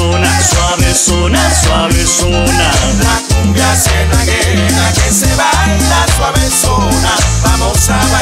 suave suena, suave suena. La cumbia se cenaguera que se baila suave suena, vamos a bailar.